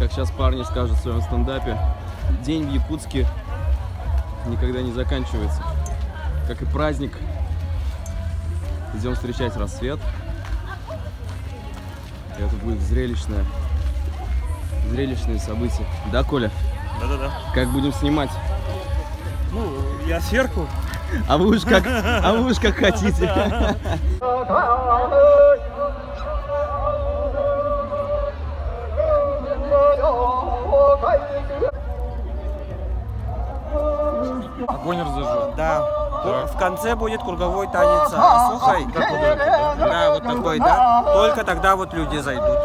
Как сейчас парни скажут в своем стендапе, день в Якутске никогда не заканчивается. Как и праздник. Идем встречать рассвет. И это будет зрелищное, зрелищное событие. Да, Коля? Да-да-да. Как будем снимать? Ну, я сверху. А вы уж как, а вы уж как хотите. Огонь разожжен. Да. В конце будет круговой танец Асухой. Да, вот такой, да. Только тогда вот люди зайдут.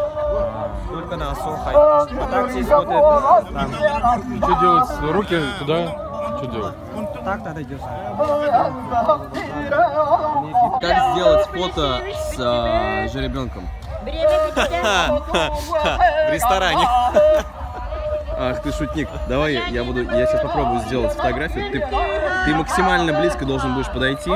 Только на Асухой. А так здесь вот это. Там. Что делать? Руки туда? Что делать? Так надо держать. Как сделать фото с а, жеребенком? В ресторане. Ах, ты шутник. Давай я буду, я сейчас попробую сделать фотографию. Ты, ты максимально близко должен будешь подойти.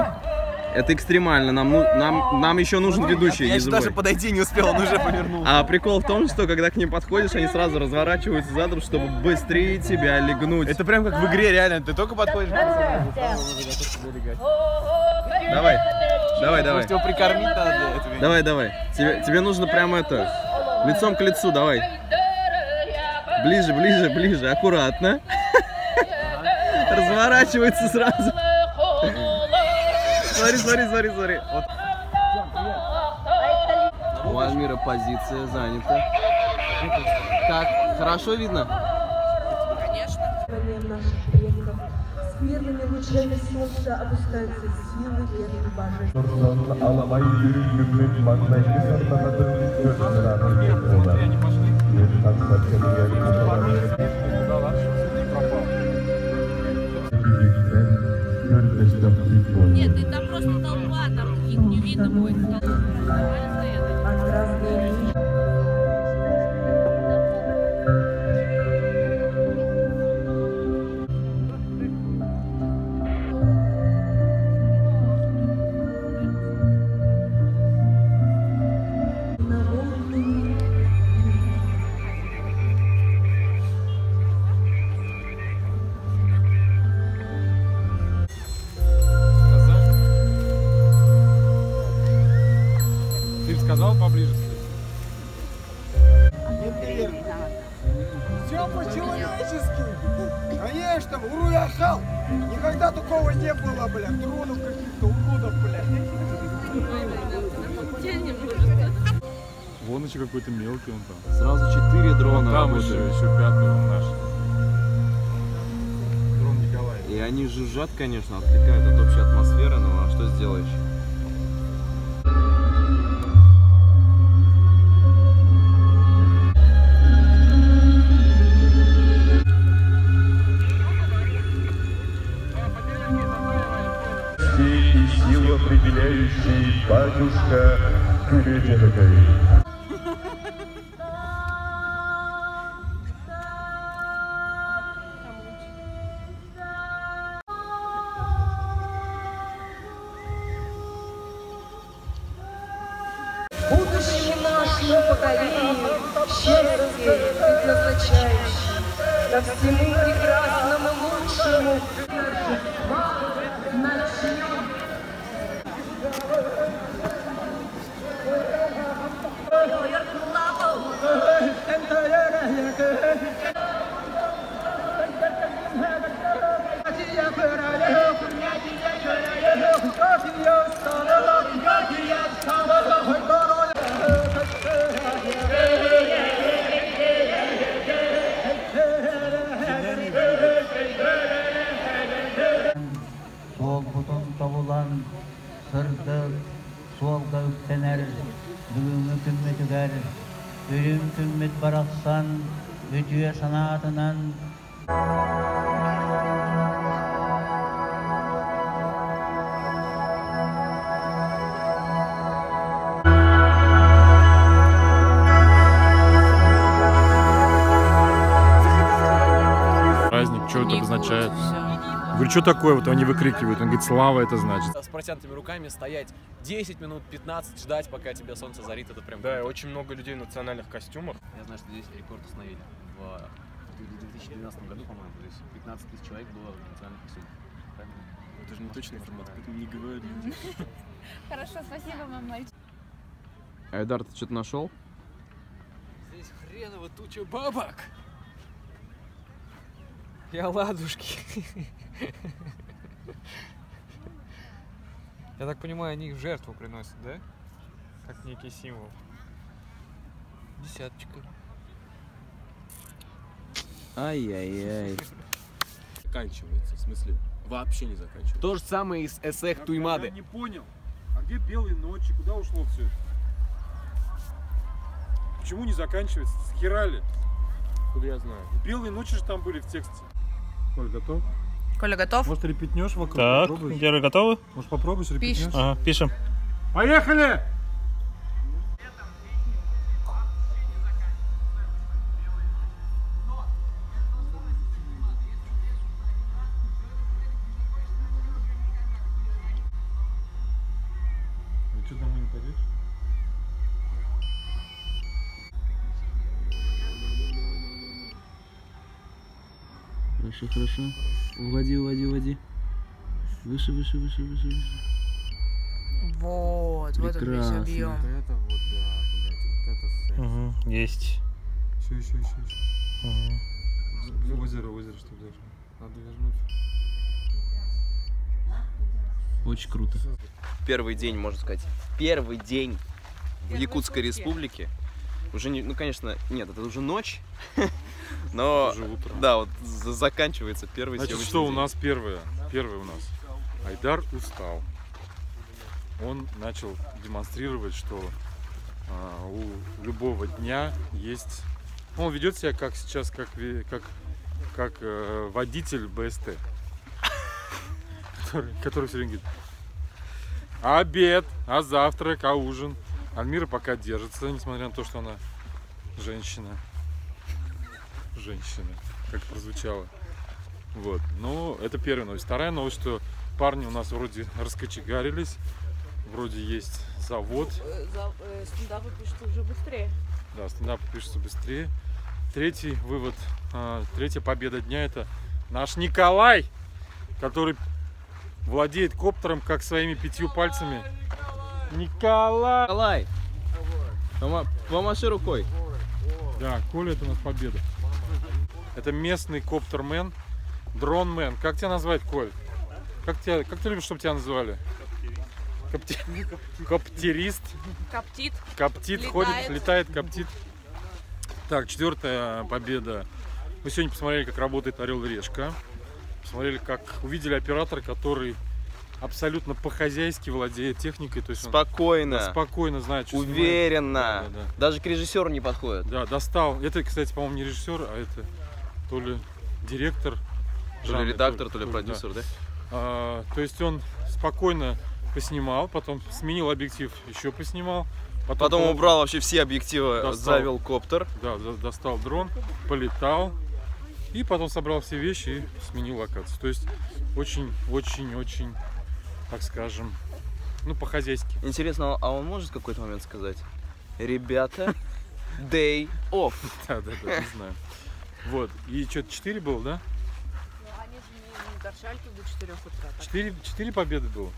Это экстремально. Нам, ну, нам, нам еще нужен ведущий. Я забывай. даже подойти не успел, он уже повернул. А прикол в том, что когда к ним подходишь, они сразу разворачиваются задом, чтобы быстрее тебя легнуть. Это прям как в игре, реально. Ты только подходишь. Давай, давай, давай. Может, его прикормить надо для этого? Давай, давай. Тебе, тебе нужно прямо это, лицом к лицу, давай. Ближе, ближе, ближе, аккуратно. Разворачивается сразу. Смотри, смотри, смотри, смотри. Вот. У Альмира позиция занята. Как? Хорошо видно? предков. С первыми лучами солнца опускаются силы веры и их не видно сказал поближе. Все по-человечески. Конечно, уруяшал. Никогда такого не было, блядь. Дронов каких-то уродов, блядь. Вон еще какой-то мелкий он там. Сразу четыре дрона Там еще, еще пятый он наш. Дрон Николай. И они жужжат, конечно, отвлекают от общей атмосферы, но а что сделаешь? Определяющий батюшка Кюридиновой. Будущему нашему поколению всему прекрасному лучшему. бүгінгі күмме түгер, өлім күммет барақсан, өтüye санатынан Праздник, что это Не обозначает? Говорю, что такое? Вот они выкрикивают. Он говорит, слава это значит. С протянутыми руками стоять 10 минут, 15, ждать, пока тебя солнце зарит, это прям Да, и круто. очень много людей в национальных костюмах. Я знаю, что здесь рекорд установили. В 2012 году, по-моему, то есть 15 тысяч человек было в национальных костюмах. Правильно? Это же не точная информация, поэтому не говорю. Хорошо, спасибо вам, мальчик. Айдар, ты что-то нашел? Здесь хреново туча бабок. Я ладушки. Я так понимаю, они их в жертву приносят, да? Как некий символ. Десяточка. Ай-яй-яй. Заканчивается, в смысле, вообще не заканчивается. То же самое и с Эсех Туймады. не понял. А где белые ночи? Куда ушло все это? Почему не заканчивается? Схерали. Куда я знаю. Белые ночи же там были в тексте. Коль, готов? Коля, готов? Может, репетнешь вокруг? Так, Попробуешь? Гера, готовы? Может, попробуешь, репетнешь? Пишешь. Ага, пишем. Поехали! Хорошо, хорошо. Уводи, уводи, уводи. Выше, выше, выше, выше, выше. Вот, вот он весь Прекрасно. объем. Это вот, да, блядь, вот это секс. Угу, есть. Еще, еще, еще, еще. Угу. Озеро, озеро, что даже. Надо вернуть. Очень круто. Первый день, можно сказать. Первый день в Якутской сутки. республике. Уже не, ну конечно, нет, это уже ночь. Но да, вот за- заканчивается первый Значит, что у нас первое? Первое у нас. Айдар устал. Он начал демонстрировать, что а, у любого дня есть... Он ведет себя как сейчас, как, как, как э, водитель БСТ. Который, который все время говорит, обед, а завтрак, а ужин. Альмира пока держится, несмотря на то, что она женщина. Женщина, как прозвучало. Вот. Ну, это первая новость. Вторая новость, что парни у нас вроде раскочегарились, вроде есть завод, Стендапы пишут уже быстрее. да, стендап пишется быстрее. Третий вывод, а, третья победа дня это наш Николай, который владеет коптером как своими пятью пальцами. Николай! Николай! Пома- Помаши рукой. Да, Коля, это у нас победа. Это местный коптермен, дронмен. Как тебя назвать, Коль? Как, тебя, как ты любишь, чтобы тебя называли? Копти- Коптерист. Коптит. Коптит, Летает. ходит, летает, коптит. Так, четвертая победа. Мы сегодня посмотрели, как работает Орел и Решка. Посмотрели, как увидели оператора, который абсолютно по-хозяйски владеет техникой. То есть он Спокойно. да, спокойно знает, что снимает. Уверенно. Да, да, да. Даже к режиссеру не подходит. Да, достал. Это, кстати, по-моему, не режиссер, а это то ли директор. То жанра, ли редактор, то ли да. продюсер, да? А, то есть он спокойно поснимал, потом сменил объектив, еще поснимал. Потом пол- убрал вообще все объективы, Достал. завел коптер. Да, до- достал дрон, полетал. И потом собрал все вещи и сменил локацию. То есть очень, очень, очень, так скажем, ну, по-хозяйски. Интересно, а он может в какой-то момент сказать? Ребята, day off. Да, да, да, не знаю. Вот. И что-то 4 было, да? Они же не, тут до 4 утра. так? 4, 4 победы было.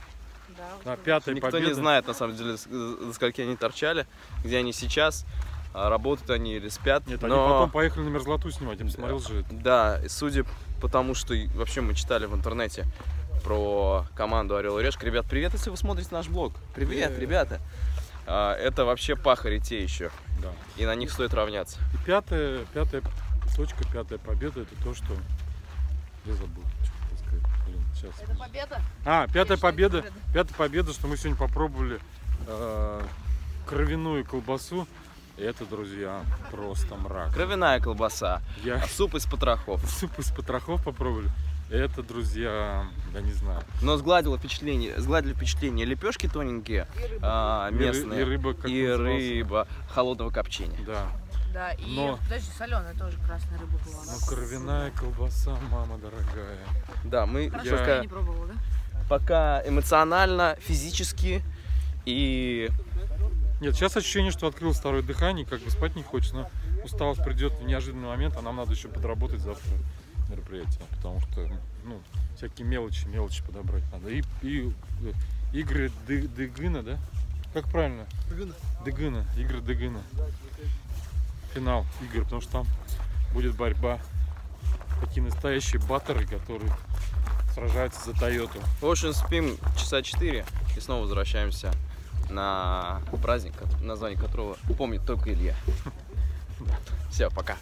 Да, Да, пятая Никто победа. не знает, на самом деле, с- до скольки они торчали, где они сейчас, а работают они или спят. Нет, они но... потом поехали на мерзлоту снимать, я посмотрел же это. Да, и судя по тому, что вообще мы читали в интернете про команду Орел и Решка. Ребят, привет, если вы смотрите наш блог. Привет, ребята. А, это вообще пахари те еще. Да. И на них стоит равняться. И пятая, пятая точка, пятая победа, это то, что... Я забыл, что сказать. Блин, сейчас. Это победа? А, пятая победа, победа. пятая победа, что мы сегодня попробовали э, кровяную колбасу. Это, друзья, просто мрак. Кровяная колбаса, Я а суп из потрохов. суп из потрохов попробовали. Это, друзья, я не знаю. Но сгладило впечатление, сгладили впечатление лепешки тоненькие, а, И ры- местные, и рыба, как и рыба холодного копчения. Да. Да, и Но- подожди, соленая тоже красная рыба была. Но кровяная колбаса, мама дорогая. Да, мы Хорошо, что я не пробовала, да? пока эмоционально, физически и Нет, сейчас ощущение, что открыл второе дыхание, как бы спать не хочется, но усталость придет в неожиданный момент, а нам надо еще подработать завтра мероприятие, потому что, ну, всякие мелочи, мелочи подобрать надо. И, и э, игры Ды- Дыгына, да? Как правильно? Дыгына. Дыгына, игры Дыгына. Финал игр, потому что там будет борьба. Такие настоящие баттеры, которые сражаются за Тойоту. В общем, спим часа 4 и снова возвращаемся на праздник, название которого помнит только Илья. Все, пока.